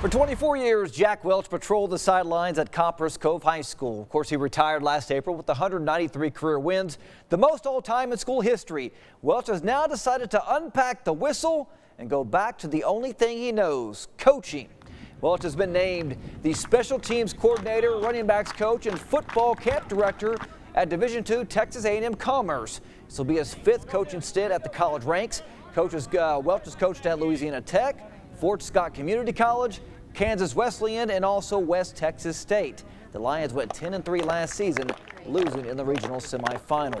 For 24 years, Jack Welch patrolled the sidelines at Copperas Cove High School. Of course, he retired last April with 193 career wins, the most all time in school history. Welch has now decided to unpack the whistle and go back to the only thing he knows, coaching. Welch has been named the special teams coordinator, running backs coach, and football camp director at Division II Texas A&M Commerce. This will be his fifth coaching stint at the college ranks. Coaches, uh, Welch has coached at Louisiana Tech, Fort Scott Community College, Kansas Wesleyan, and also West Texas State. The Lions went 10 and 3 last season, losing in the regional semifinal.